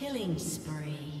Killing spree.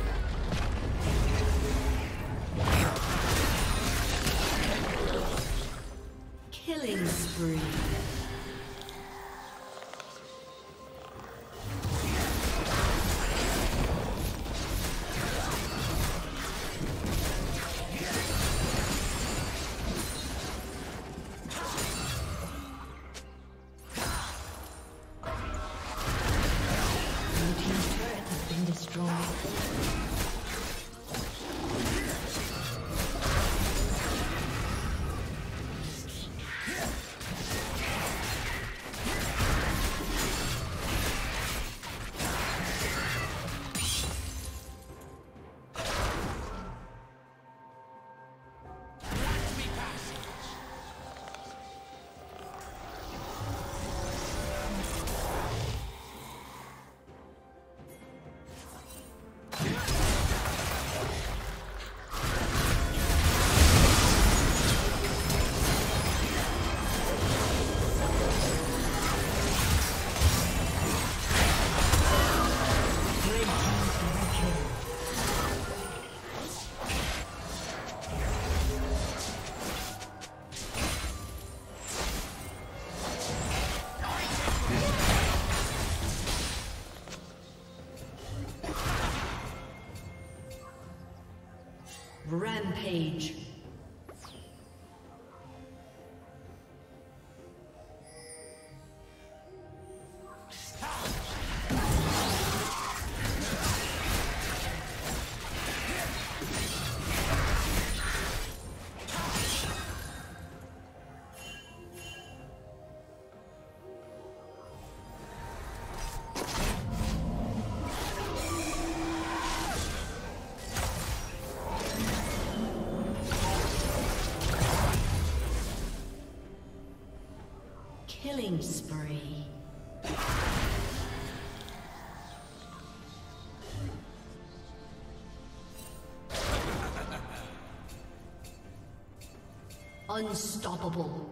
Rampage. Killing spree. Unstoppable.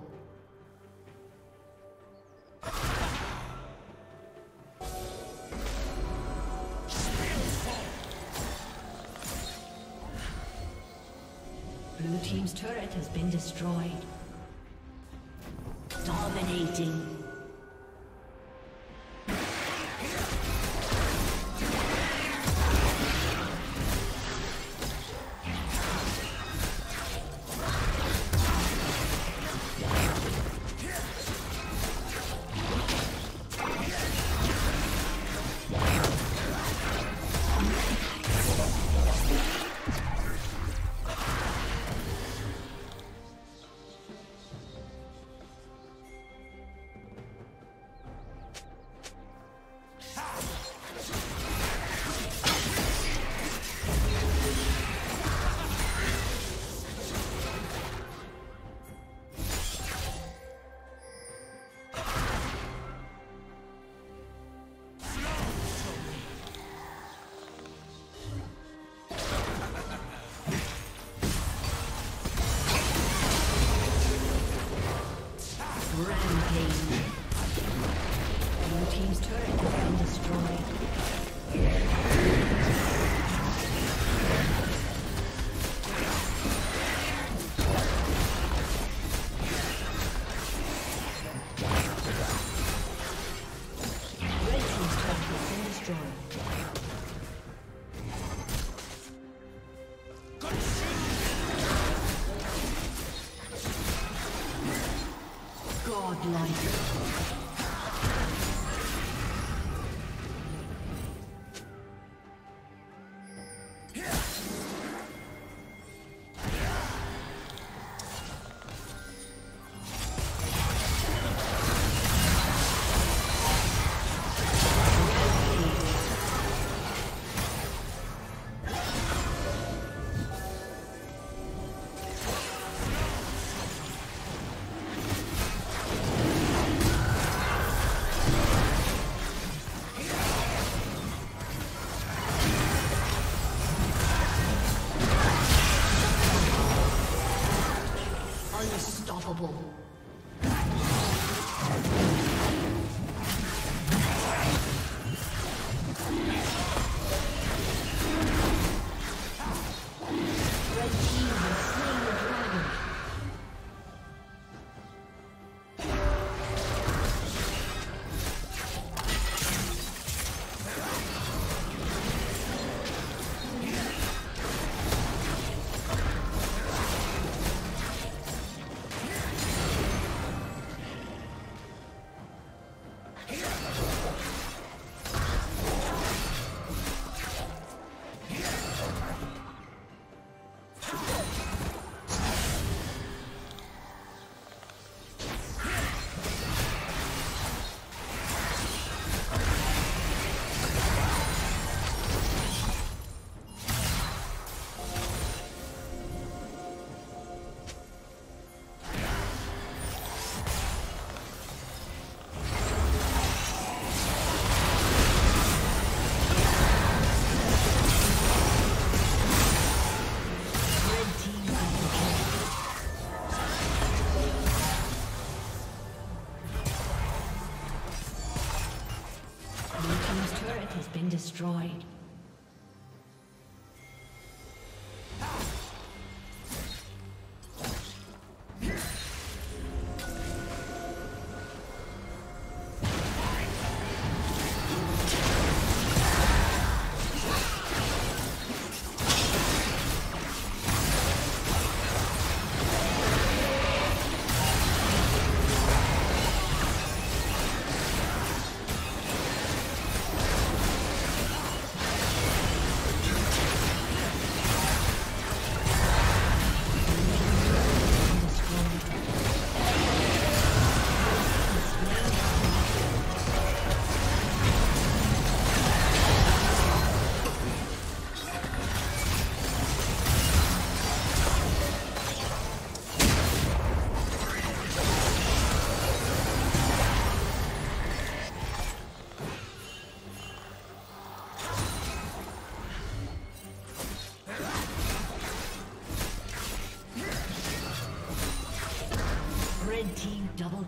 Blue Team's turret has been destroyed. Dominating.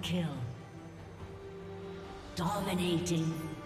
Kill. Dominating.